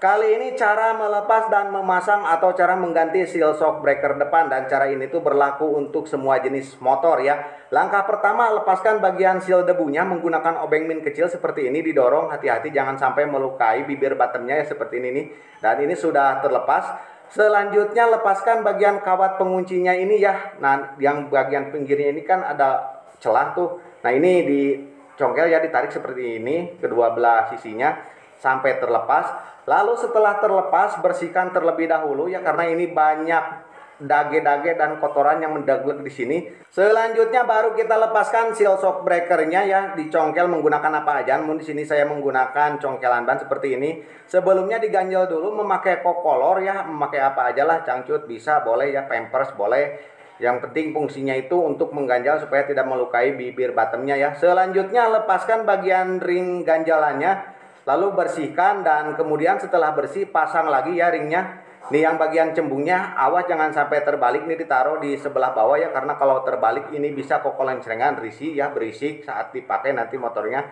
Kali ini cara melepas dan memasang atau cara mengganti seal shock breaker depan dan cara ini tuh berlaku untuk semua jenis motor ya. Langkah pertama lepaskan bagian seal debunya menggunakan obeng min kecil seperti ini didorong hati-hati jangan sampai melukai bibir bottomnya ya seperti ini nih. Dan ini sudah terlepas. Selanjutnya lepaskan bagian kawat penguncinya ini ya. Nah, yang bagian pinggirnya ini kan ada celah tuh. Nah, ini dicongkel ya ditarik seperti ini kedua belah sisinya sampai terlepas Lalu setelah terlepas bersihkan terlebih dahulu ya karena ini banyak dage-dage dan kotoran yang mendaglek di sini. Selanjutnya baru kita lepaskan seal shock breakernya ya dicongkel menggunakan apa aja. Namun di sini saya menggunakan congkelan ban seperti ini. Sebelumnya diganjel dulu memakai kokolor ya, memakai apa aja lah cangcut bisa boleh ya pampers boleh. Yang penting fungsinya itu untuk mengganjal supaya tidak melukai bibir bottomnya ya. Selanjutnya lepaskan bagian ring ganjalannya lalu bersihkan dan kemudian setelah bersih pasang lagi ya ringnya. Nih yang bagian cembungnya awas jangan sampai terbalik. Nih ditaruh di sebelah bawah ya karena kalau terbalik ini bisa kokolan cerengan risi ya berisik saat dipakai nanti motornya.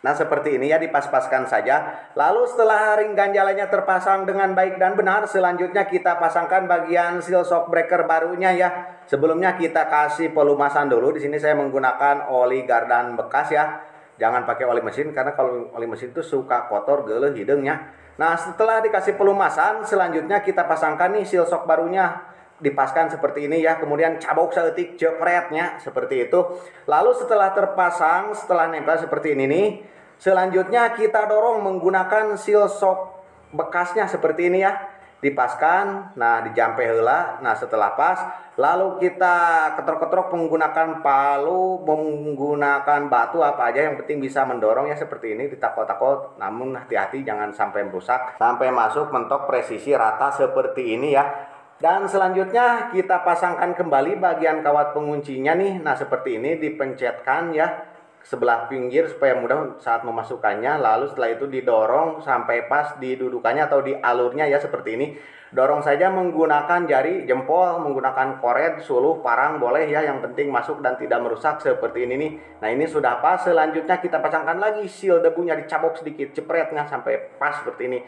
Nah seperti ini ya dipas-paskan saja. Lalu setelah ring ganjalannya terpasang dengan baik dan benar Selanjutnya kita pasangkan bagian seal shock breaker barunya ya. Sebelumnya kita kasih pelumasan dulu. Di sini saya menggunakan oli gardan bekas ya jangan pakai oli mesin karena kalau oli mesin itu suka kotor geleh hidungnya nah setelah dikasih pelumasan selanjutnya kita pasangkan nih seal shock barunya. Dipaskan seperti ini ya. Kemudian cabok seetik jepretnya seperti itu. Lalu setelah terpasang setelah nempel seperti ini nih selanjutnya kita dorong menggunakan seal shock bekasnya seperti ini ya dipaskan nah dijampe hela nah setelah pas lalu kita ketrok-ketrok menggunakan palu menggunakan batu apa aja yang penting bisa mendorong ya seperti ini ditakol-takol namun hati-hati jangan sampai merusak sampai masuk mentok presisi rata seperti ini ya. Dan selanjutnya kita pasangkan kembali bagian kawat penguncinya nih. Nah seperti ini dipencetkan ya sebelah pinggir supaya mudah saat memasukkannya. Lalu setelah itu didorong sampai pas di dudukannya atau di alurnya ya seperti ini. Dorong saja menggunakan jari jempol menggunakan koret suluh parang boleh ya. Yang penting masuk dan tidak merusak seperti ini nih. Nah ini sudah pas. Selanjutnya kita pasangkan lagi seal debunya. Dicabok sedikit cepretnya sampai pas seperti ini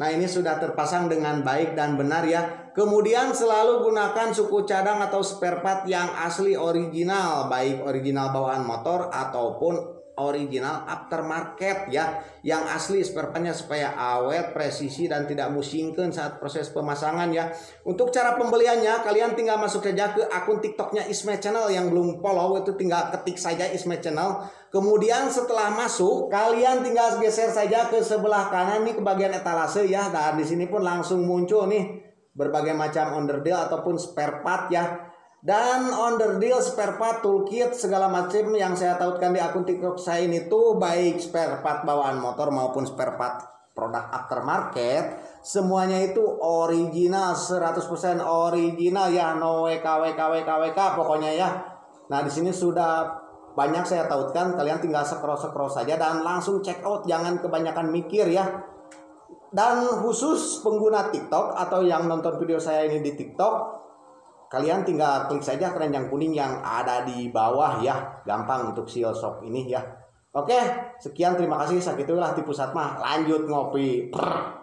Nah ini sudah terpasang dengan baik dan benar ya. Kemudian selalu gunakan suku cadang atau spare part yang asli original. Baik original bawaan motor ataupun original aftermarket ya. Yang asli spare partnya supaya awet presisi dan tidak musingkan saat proses pemasangan ya. Untuk cara pembeliannya kalian tinggal masuk saja ke akun tiktoknya Isme Channel yang belum follow itu tinggal ketik saja Isme Channel. Kemudian setelah masuk kalian tinggal geser saja ke sebelah kanan nih ke bagian etalase ya. Dan di sini pun langsung muncul nih berbagai macam underdeal ataupun spare part ya dan deal spare part toolkit segala macam yang saya tautkan di akun TikTok saya ini tuh baik spare part bawaan motor maupun spare part produk aftermarket semuanya itu original 100% original ya no WK WK WK WK pokoknya ya. Nah, di sini sudah banyak saya tautkan kalian tinggal scroll scroll saja dan langsung check out jangan kebanyakan mikir ya. Dan khusus pengguna TikTok atau yang nonton video saya ini di TikTok kalian tinggal klik saja keranjang kuning yang ada di bawah ya. Gampang untuk seal shop ini ya. Oke sekian. Terima kasih. Sakitulah tipu satma. Lanjut ngopi. Prr.